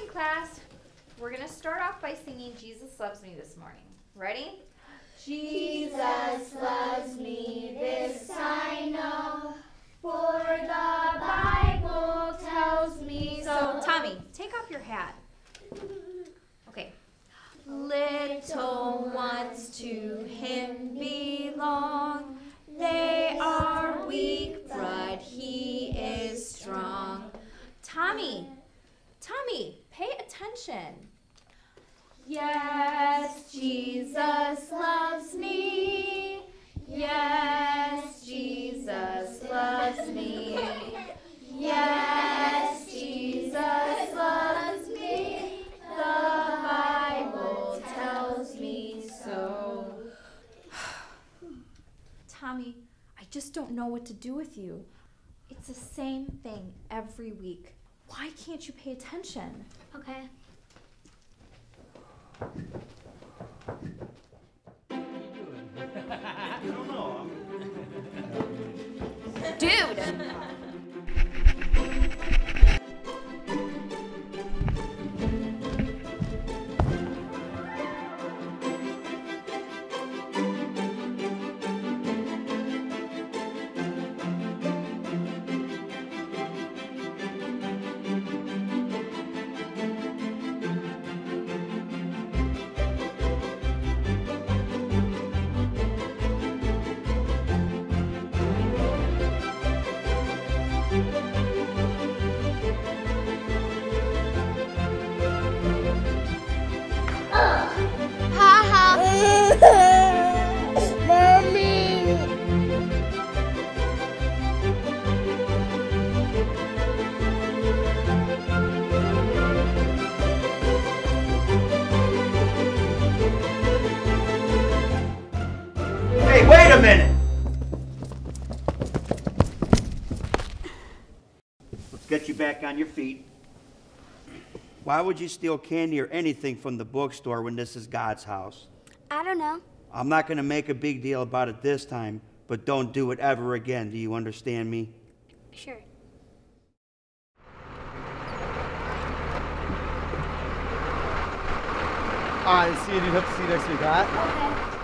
morning, class. We're going to start off by singing Jesus Loves Me this morning. Ready? Jesus loves me, this I know, for the Bible tells me So, Tommy, take off your hat. Okay. Little ones to him belong. They are weak, but he is strong. Tommy, Yes, Jesus loves me. Yes, Jesus loves me. Yes, Jesus loves me. The Bible tells me so. Tommy, I just don't know what to do with you. It's the same thing every week. Why can't you pay attention? Okay. Dude! Mommy! Hey, wait a minute! Let's get you back on your feet. Why would you steal candy or anything from the bookstore when this is God's house? I don't know. I'm not going to make a big deal about it this time, but don't do it ever again. Do you understand me? Sure. All right, see you, dude. Hope to see you next week, all right? Okay.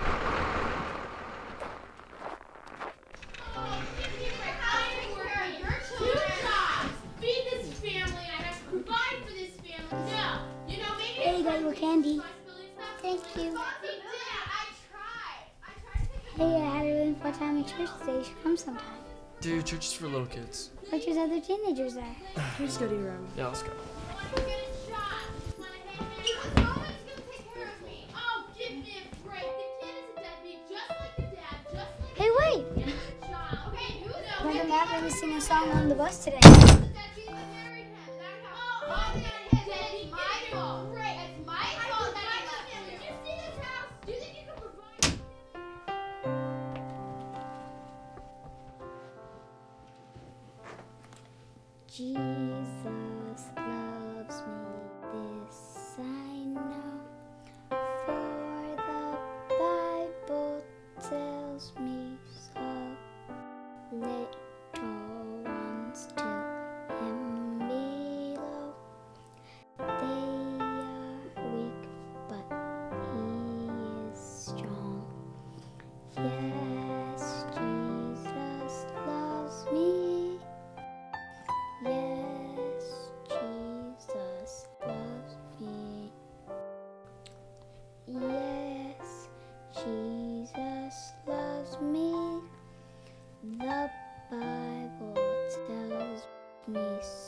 Had a really fun time at church today. You should come sometime. Dude, church is for little kids. But there's other teenagers there. Let's go to your room. Yeah, let's go. Hey, wait! Mother Matt made me sing a song on the bus today. Jesus me